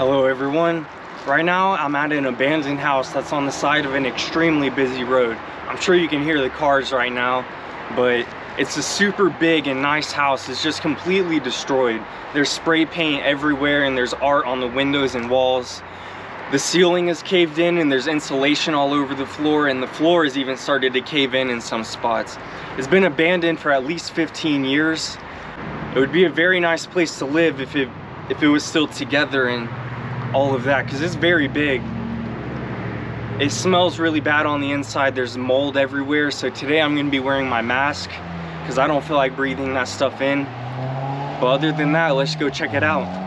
Hello everyone. Right now I'm at an abandoned house that's on the side of an extremely busy road. I'm sure you can hear the cars right now, but it's a super big and nice house. It's just completely destroyed. There's spray paint everywhere and there's art on the windows and walls. The ceiling is caved in and there's insulation all over the floor and the floor has even started to cave in in some spots. It's been abandoned for at least 15 years. It would be a very nice place to live if it if it was still together and all of that because it's very big. It smells really bad on the inside. There's mold everywhere. So today i'm to be wearing my mask because i don't feel like breathing that stuff in. But other than that let's go check it out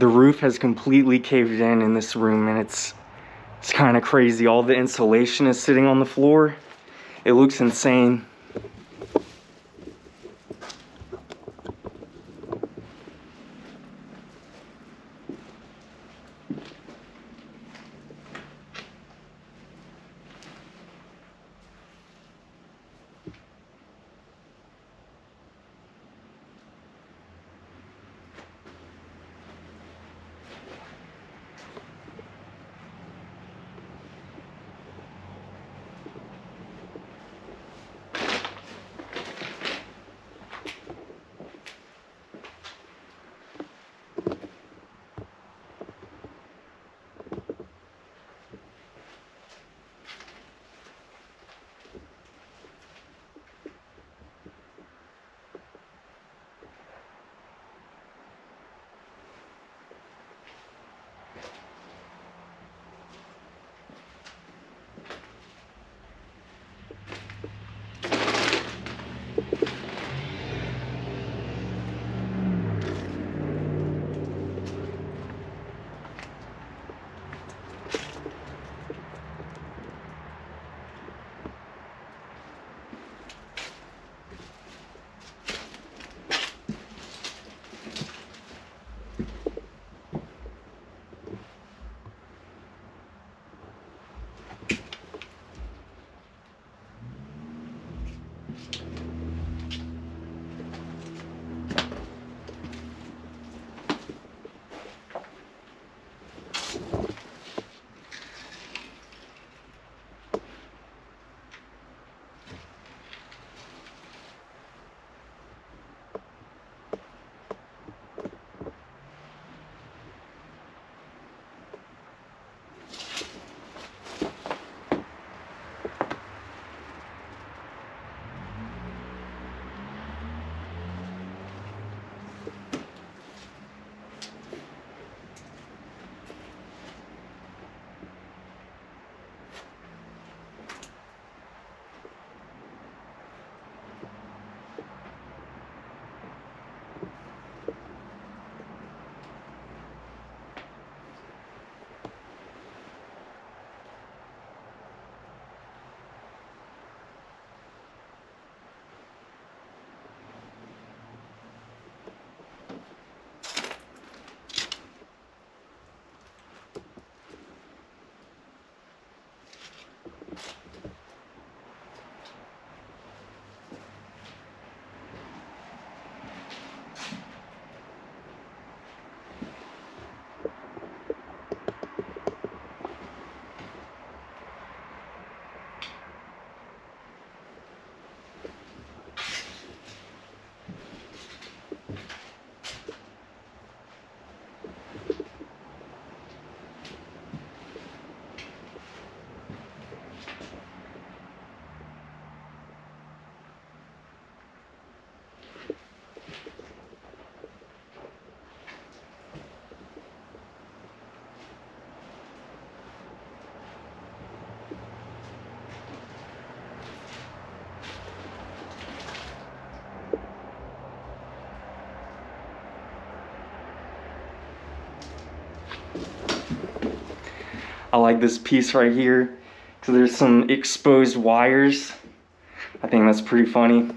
the roof has completely caved in in this room and it's it's kind of crazy. All the insulation is sitting on the floor. It looks insane I like this piece right here because there's some exposed wires. I think that's pretty funny.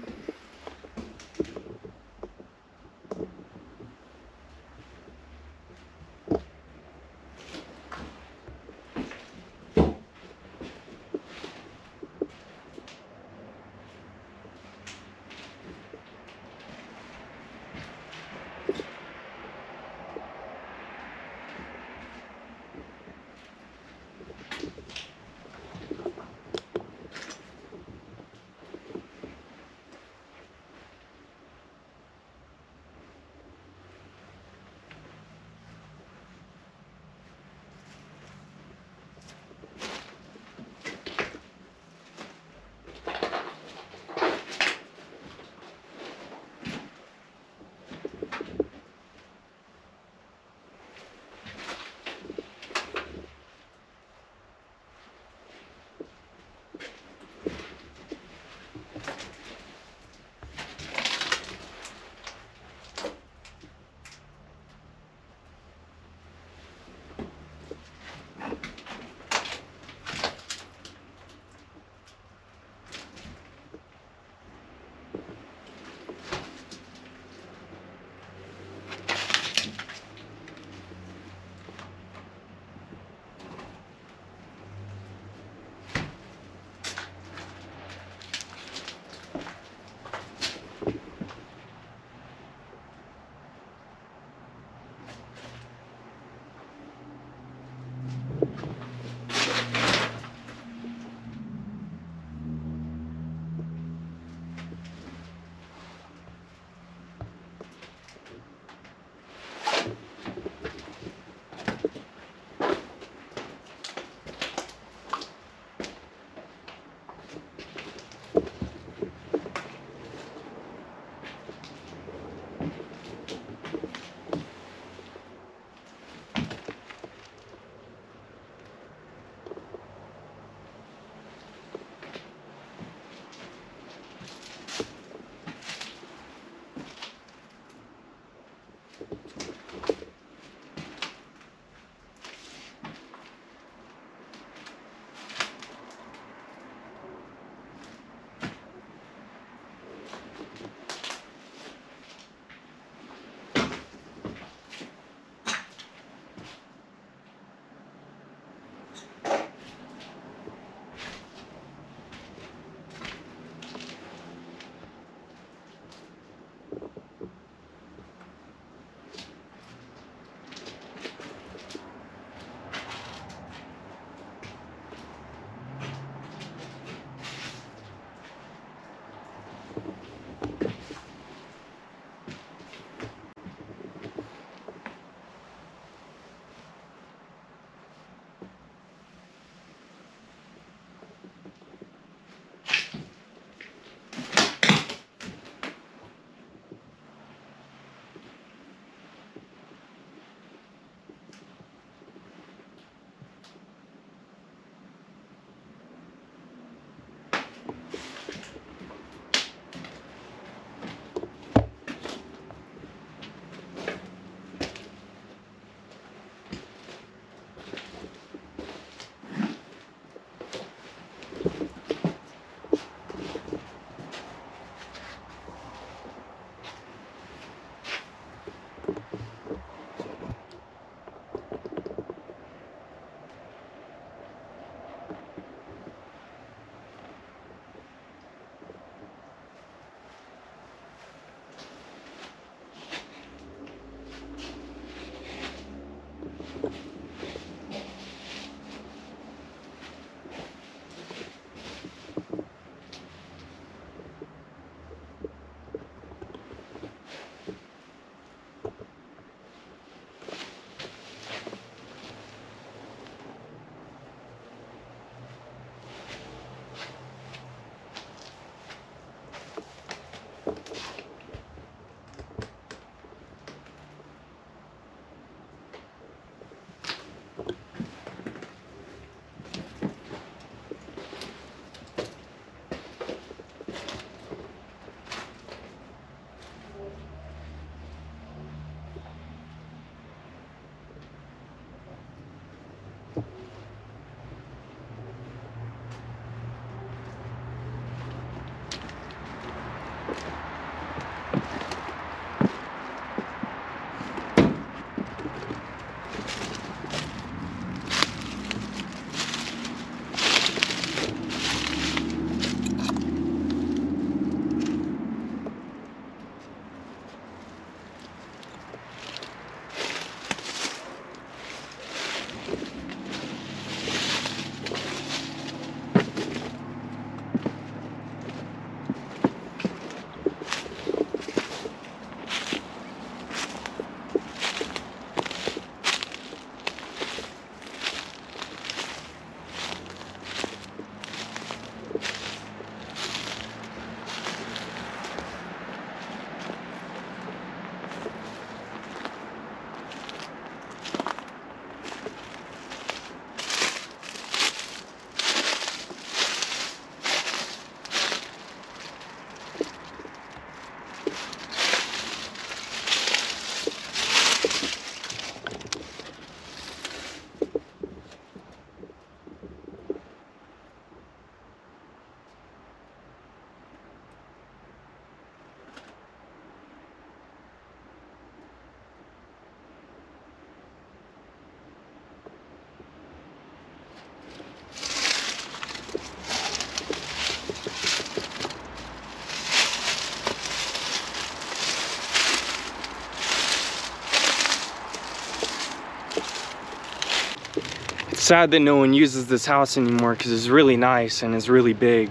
Sad that no one uses this house anymore because it's really nice and it's really big.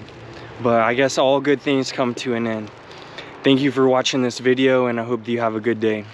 But I guess all good things come to an end. Thank you for watching this video and I hope you have a good day.